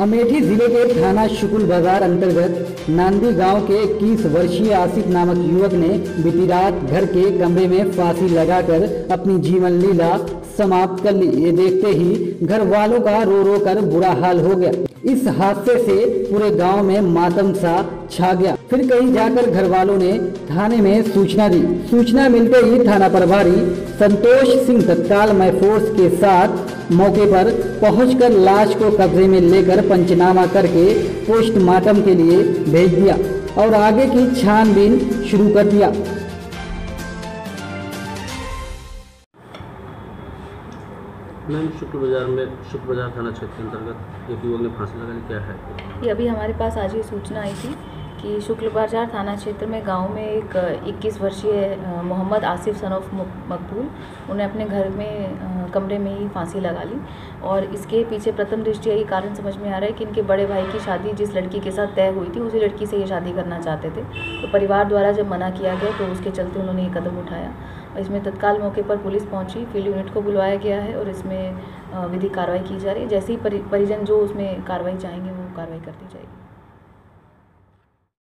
अमेठी ज़िले के थाना शुकुल बाज़ार अंतर्गत नांदी गाँव के 21 वर्षीय आसिफ नामक युवक ने बीती रात घर के कमरे में फांसी लगाकर अपनी जीवन लीला समाप्त कर ली। ये देखते ही घर वालों का रो रो कर बुरा हाल हो गया। इस हादसे से पूरे गाँव में मातम सा छा गया। फिर कहीं जाकर घर वालों ने थाने में सूचना दी। सूचना मिलते ही थाना प्रभारी संतोष सिंह तत्काल मैं फोर्स के साथ मौके पर पहुंचकर लाश को कब्जे में लेकर पंचनामा करके पोस्टमार्टम के लिए भेज दिया और आगे की छानबीन शुरू कर दिया। मैम शुक्र बाज़ार में शुक्र बाज़ार थाना क्षेत्र के अंतर्गत एक युवक ने फांसी लगा ली। क्या है? ये अभी हमारे पास आज ये सूचना आई थी कि शुक्ल बाज़ार थाना क्षेत्र में गाँव में एक 21 वर्षीय मोहम्मद आसिफ सन ऑफ़ मकबूल उन्हें अपने घर में कमरे में ही फांसी लगा ली। और इसके पीछे प्रथम दृष्टि ये कारण समझ में आ रहा है कि इनके बड़े भाई की शादी जिस लड़की के साथ तय हुई थी, उसी लड़की से ये शादी करना चाहते थे। तो परिवार द्वारा जब मना किया गया तो उसके चलते उन्होंने ये कदम उठाया। और इसमें तत्काल मौके पर पुलिस पहुँची, फ़ील्ड यूनिट को बुलवाया गया है और इसमें विधिक कार्रवाई की जा रही है। जैसे ही परि- परिजन जो उसमें कार्रवाई चाहेंगे, वो कार्रवाई कर दी जाएगी।